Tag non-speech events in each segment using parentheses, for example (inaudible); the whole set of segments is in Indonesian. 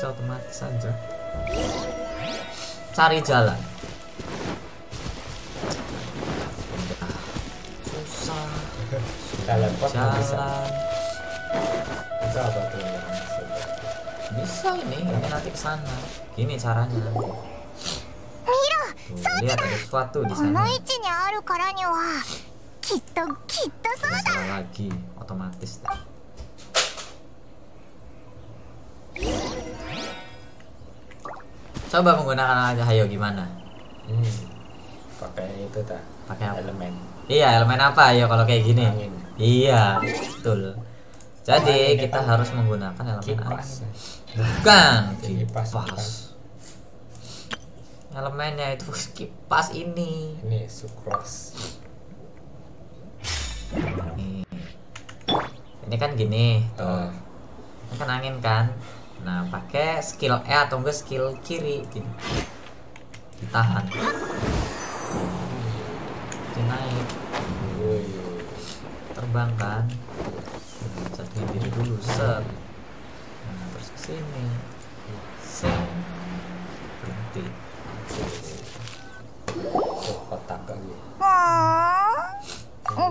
bisa otomatis saja cari jalan. Susah. Jalan jalan. bisa. Apa tuh? Bisa ini ini nanti ke sana gini caranya nanti. Lihat ada sesuatu di sana. Bisa lagi otomatis deh. Coba menggunakan cahaya gimana Hmm. Pakai itu ta. pakai apa Elemen. iya elemen apa ya kalau kayak gini Angin. iya betul jadi kita harus menggunakan elemen Kipas. angin bukan Kipas, kipas elemennya itu kipas ini Ini sukros. Nih. ini kan gini tuh Oh. ini kan angin kan nah pakai skill E atau enggak skill kiri gini ditahan. Naik. Terbang kan? Set diri dulu set. Nah, terus ke sini. Set. Berhenti. Kotak kali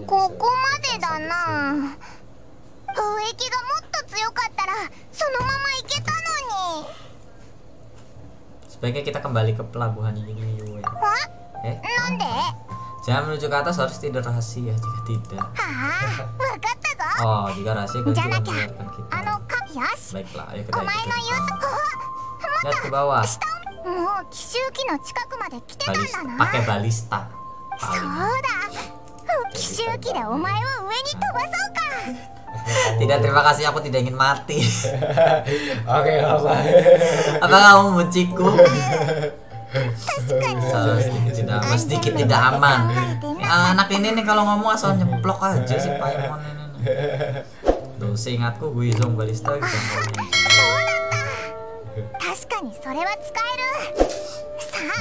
kuku made da na Oh, sebaiknya kita kembali ke pelabuhan ini Yue. は eh なんでは jangan menuju ke atas harus tidak rahasia jika tidak あわかったぞ oh jika rahasia kan Jangan, tidak Kak. membiarkan kita あの神よし baiklah ayo お kita 前 ikuti の言うと depan. lihat ke bawah 下をもう奇襲機の近くまで来てたん balista だな pakai balista そう paling だ奇襲機でお前を上に飛ばそうか (laughs) tidak terima kasih aku tidak ingin mati (laughs) oke apa apa kamu menciku Uh, (laughs) sedikit tidak aman, sedikit tidak aman. Anak ini nih kalau ngomong asal nyeplok aja sih Paimon ini. Tuh, seingatku gue Barista gitu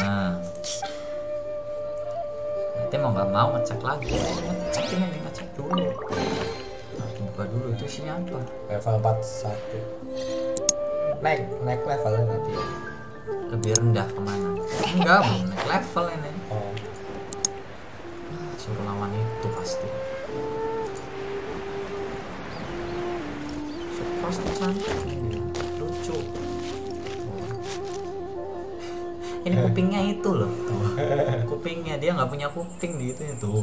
Nah. Nanti mau nggak mau ngecek lagi. Ngecek ini ngecek dulu. Buka dulu itu isinya apa? Level 41. Naik, naik levelnya nanti. ya. Lebih rendah ke mana? Enggak, belum naik level ini. Oh, Suruh lawan itu pasti. Surprise tuh cantik. Lucu. Ini (laughs) kupingnya itu loh. Tuh. (laughs) Kupingnya dia nggak punya kuping di itu itu.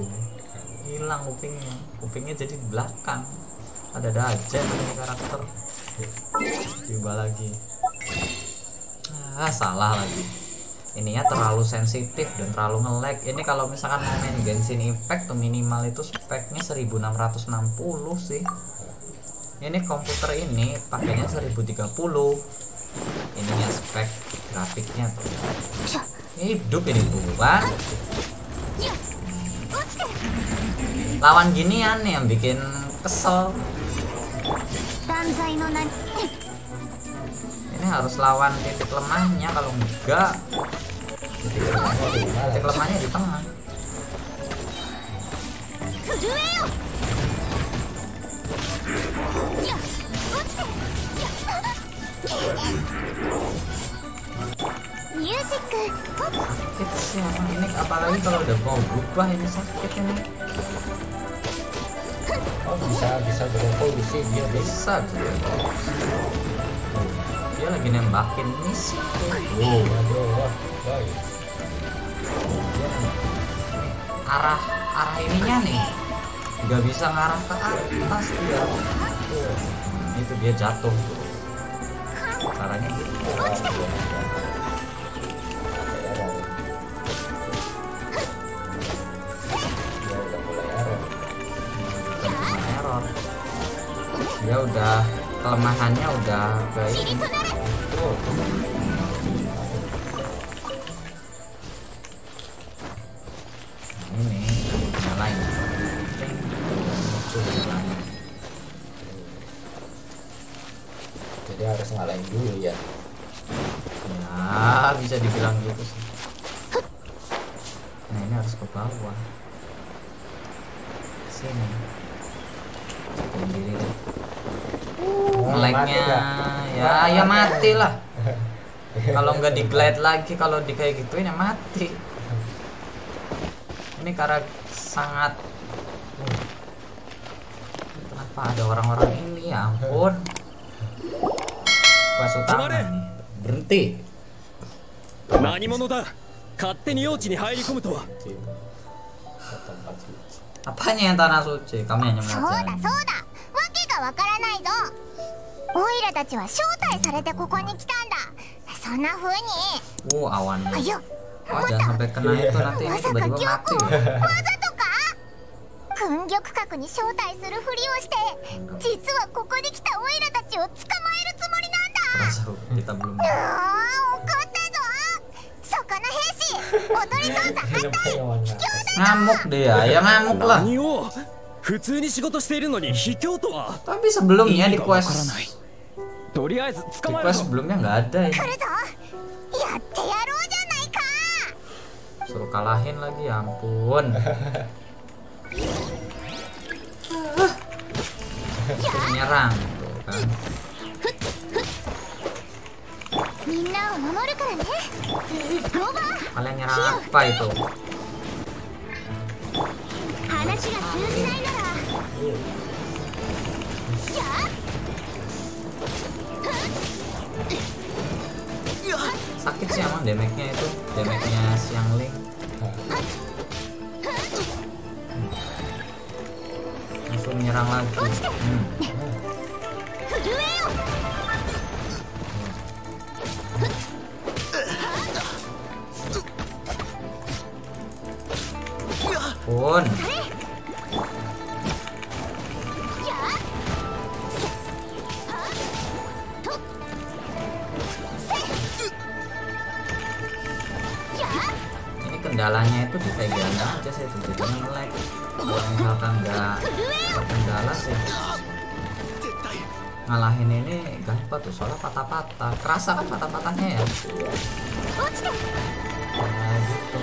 Hilang kupingnya. Kupingnya jadi di belakang ada aja ini karakter. Coba lagi. Ah salah lagi. Ininya terlalu sensitif dan terlalu ngelag. Ini kalau misalkan main Genshin Impact tuh minimal itu speknya 1660 sih. Ini komputer ini pakainya 1030 ininya spek grafiknya tuh. Hidup ini bukan hmm. lawan ginian yang bikin kesel ini harus lawan titik lemahnya kalau enggak titik lemahnya di tengah. Ya, Music, ini apalagi kalau udah mau berubah ini sakit ini bisa bisa berevolusi dia bisa. bisa bisa dia lagi nembakin misi Oh, dia arah arah ininya nih. Nggak bisa ngarah ke atas dia itu dia jatuh tuh. Caranya gitu dia udah kelemahannya udah ini Oh, Nah, ini nyalain. jadi harus ngalahin dulu ya. ya bisa dibilang gitu sih nah ini harus ke bawah sini sendiri deh Oh, ngelagnya mati dah. ya ya mati lah (laughs) kalau nggak di glide lagi kalau di kayak gituin ya mati ini karena sangat kenapa ada orang-orang ini ya ampun pas utama nih berhenti 何者だ勝手に用地に入り込むとは そうだそうだ。わけがわからないぞ。オイラたちは招待されてここに来たんだ。そんな風に。오아완아유와전선백끝나했더라테이스버리고맞지軍玉閣に招待するふりをして実はここに来たオイラたちを捕まえるつもりなんだ。ああ怒ったぞ。そこの兵士 (laughs) おとり捜査反対。(laughs) ngamuk dia. Ya ngamuk lah. Tapi sebelumnya di quest di quest sebelumnya nggak ada ya suruh kalahin lagi ya ampun. Menyerang, nyerang tuh kan kalian nyerang apa itu? 話が通じないならじゃあ sakit sih emang damage-nya itu damage-nya siang link langsung nyerang lagi hmm. kendalanya itu di bagiannya aja saya jadinya melek kalau misalkan nggak terkendala sih ngalahin ini gampang tuh soalnya patah-patah. Kerasa kan patah-patahnya ya? Nah, gitu.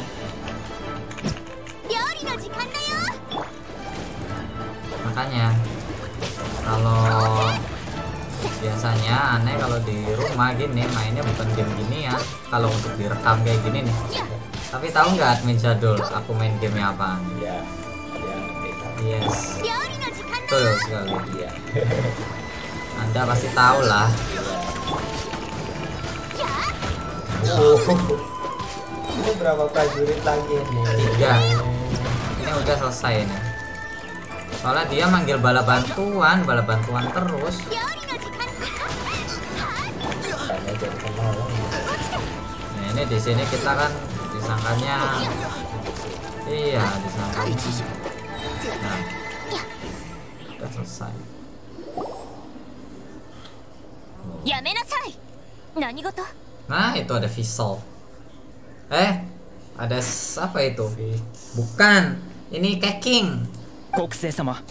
Makanya kalau biasanya aneh kalau di rumah gini mainnya bukan game gini ya. Kalau untuk direkam kayak gini nih. Tapi tahu nggak admin jadul aku main game apa? Iya iya, iya. iya. Yes. Betul sekali. Iya. Anda pasti tahu lah. Oh. Ini berapa prajurit lagi nih? Tiga. Ini udah selesai nih. Soalnya dia manggil bala bantuan, bala bantuan terus. Nah, ini di sini kita kan disangkanya iya disangkanya nah udah selesai やめなさい何事 nah itu ada visual eh ada s- apa itu bukan ini caking 国政様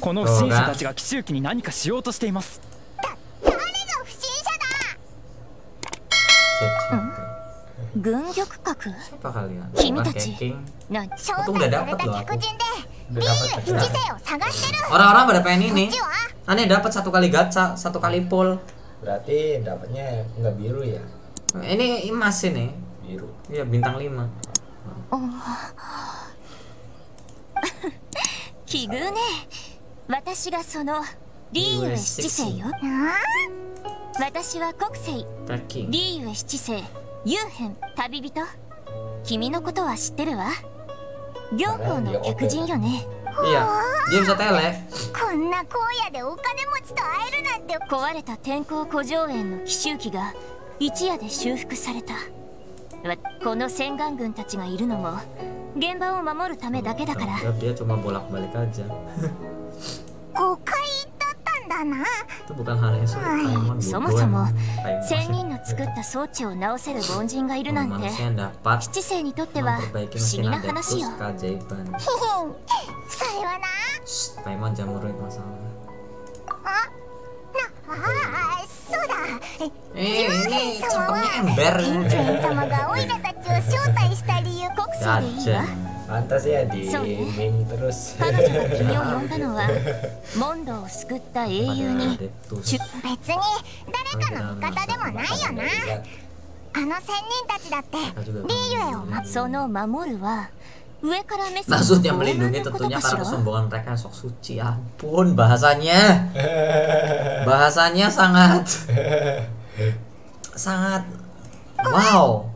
この不審者たちが奇襲機に何かしようとしています Kalian? Udah Orang-orang pada pengen ini Aneh dapat satu kali gacha, satu kali pull Berarti dapatnya nggak biru ya? Ini emas ini Biru Iya bintang 5 Oh Watashi ga sono Ryu ユーヘン旅人。君のことは知ってるわ。行幸の客人よね。iya dia bisa tele こんな荒野でお金持ちと会えるなんて。壊れた天候古城園の奇襲機が一夜で修復された。わこの洗顔軍たちがいるのも現場を守るためだけだから (laughs) だ。そもそも、千人の作った装置を直せる凡人がいるなんて、七世にとっては不思議な話よ。それはな。あっ、そうだ。ええ、ちょっと待って、ベルン。Pantas ya di So, eh. meme terus. 彼女が君を呼んだのはモンドを救った英雄 pada に adeptus 別に誰かの味方でもないよな Lihat. あの仙人たちだって Mereka juga リーユエを akan まその守るは上から目線 Maksudnya の傲慢 melindungi なこと tentunya かし karena ら kesombongan mereka yang sok suci ampun bahasanya bahasanya sangat sangat wow